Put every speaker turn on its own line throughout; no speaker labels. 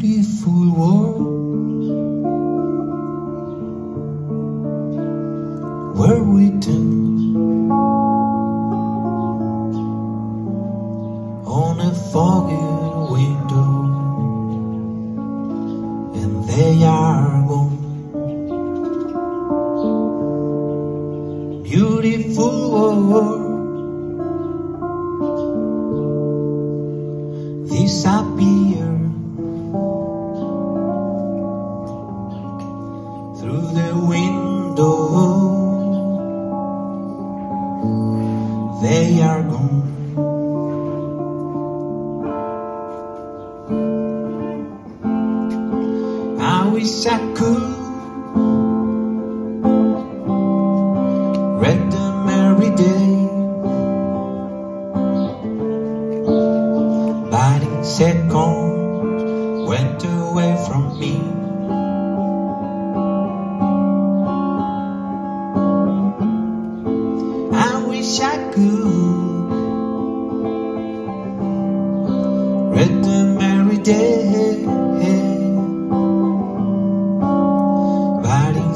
beautiful world were written on a foggy window, and they are gone. Beautiful world this through They are gone. I wish I could read them every day, but in seconds went away from me. Wish I could read them every day, but in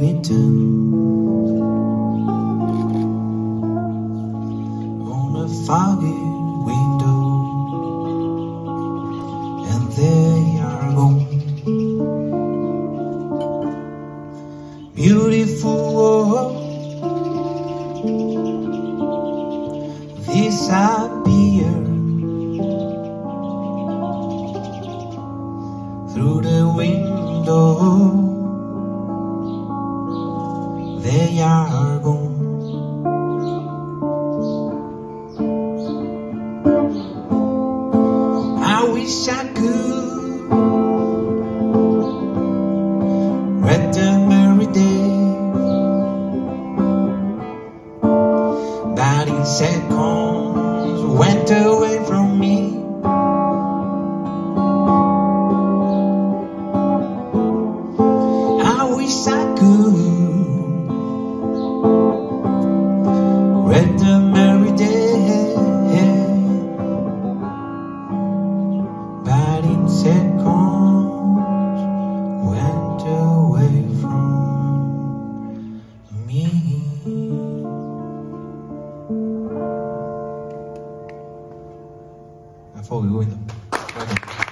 were written on a foggy window, and they are gone. Beautiful world disappear through the window. They are gone. I wish I could read them every day, but in seconds went away them every day, but in seconds went away from me. I thought we were in.